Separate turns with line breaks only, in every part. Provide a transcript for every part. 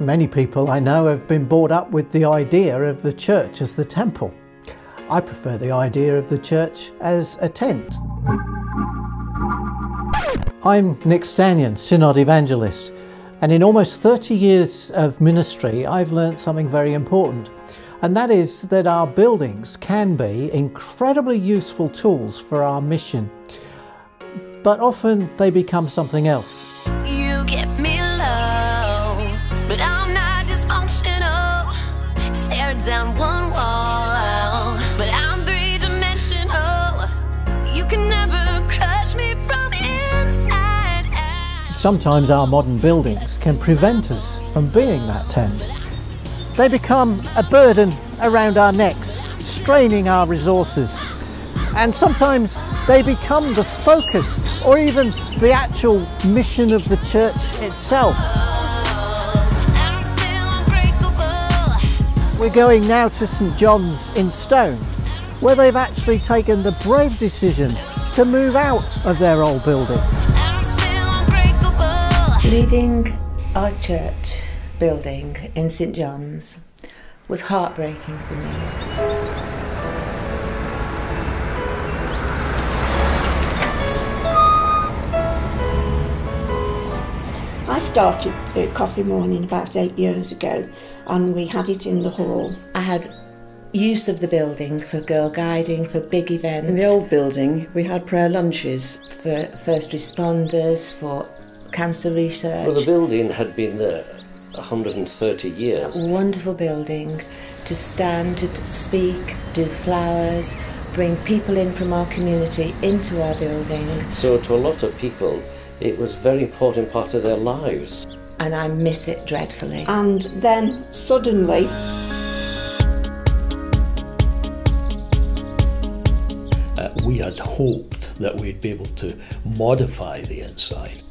Many people I know have been brought up with the idea of the church as the temple. I prefer the idea of the church as a tent. I'm Nick Stanyon, Synod Evangelist, and in almost 30 years of ministry, I've learnt something very important, and that is that our buildings can be incredibly useful tools for our mission, but often they become something else.
Down one wall, but I'm three dimensional. You can never crush me from inside out.
Sometimes our modern buildings can prevent us from being that tent. They become a burden around our necks, straining our resources. And sometimes they become the focus or even the actual mission of the church itself. We're going now to St John's in Stone, where they've actually taken the brave decision to move out of their old building.
Leaving our church building in St John's was heartbreaking for me.
Started uh, Coffee Morning about eight years ago and we had it in the hall.
I had use of the building for girl guiding, for big events,
In the old building, we had prayer lunches.
for first responders, for cancer research.
Well, the building had been there 130 years.
wonderful building to stand, to speak, do flowers, bring people in from our community into our building,
So, to a lot of people, it was a very important part of their lives.
and I miss it dreadfully.
And then suddenly
Uh, we had hoped that we'd be able to modify the inside.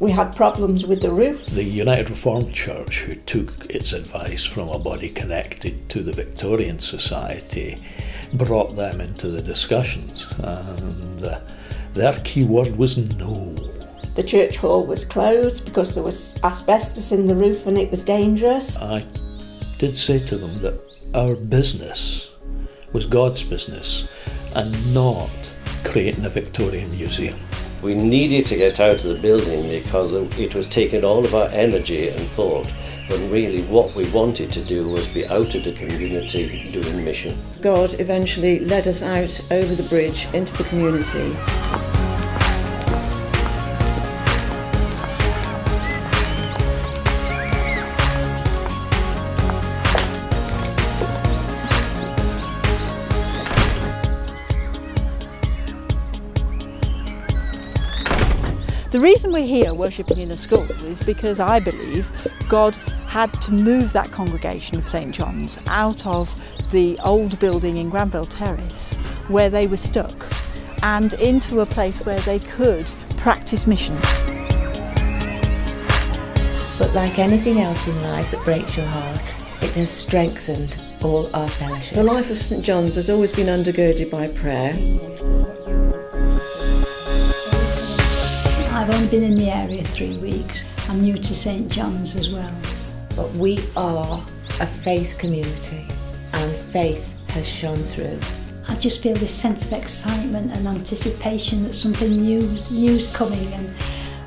we had problems with the roof.
The United Reformed Church, who took its advice from a body connected to the Victorian Society, brought them into the discussions, and uh, their key word was no.
The church hall was closed because there was asbestos in the roof and it was dangerous.
I did say to them that our business was God's business and not creating a Victorian museum.
We needed to get out of the building because it was taking all of our energy and thought, when really what we wanted to do was be out of the community doing mission.
God eventually led us out over the bridge into the community.
The reason we're here worshipping in a school is because I believe God had to move that congregation of St John's out of the old building in Granville Terrace where they were stuck and into a place where they could practice mission.
But like anything else in life that breaks your heart, it has strengthened all our fellowship.
The life of St John's has always been undergirded by prayer.
I've only been in the area three weeks. I'm new to St John's as well.
But we are a faith community, and faith has shone through.
I just feel this sense of excitement and anticipation that something new new's coming and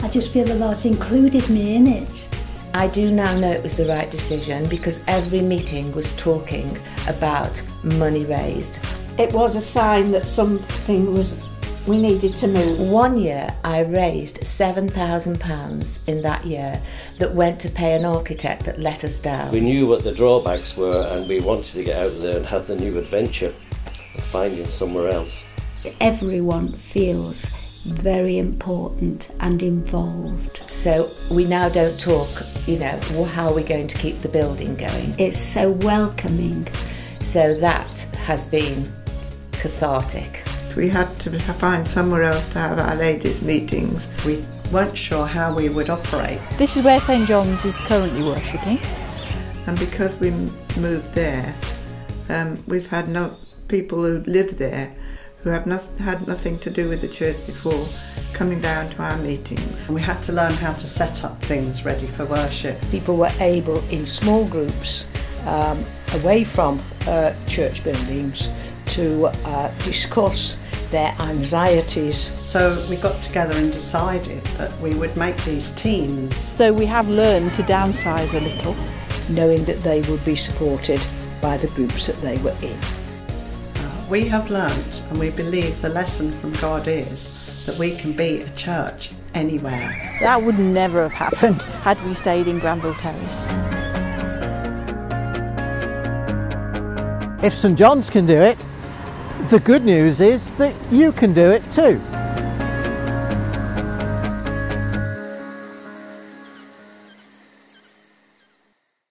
I just feel the Lord's included me in it.
I do now know it was the right decision because every meeting was talking about money raised.
It was a sign that something was we needed to move.
One year I raised £7,000 in that year that went to pay an architect that let us down.
We knew what the drawbacks were and we wanted to get out of there and have the new adventure of finding somewhere else.
Everyone feels very important and involved.
So we now don't talk, you know, well, how are we going to keep the building going?
It's so welcoming.
So that has been cathartic.
We had to find somewhere else to have our ladies' meetings. We weren't sure how we would operate,
This is where St John's is currently worshipping.
and because we moved there, um, we've had no people who live there
who have not, had nothing to do with the church before coming down to our meetings.
And we had to learn how to set up things ready for worship.
People were able, in small groups, um, away from uh, church buildings, to uh, discuss their anxieties.
So we got together and decided that we would make these teams.
So we have learned to downsize a little.
Knowing that they would be supported by the groups that they were in.
Uh, we have learnt and we believe the lesson from God is that we can be a church anywhere.
That would never have happened had we stayed in Granville Terrace.
If St John's can do it, the good news is that you can do it too.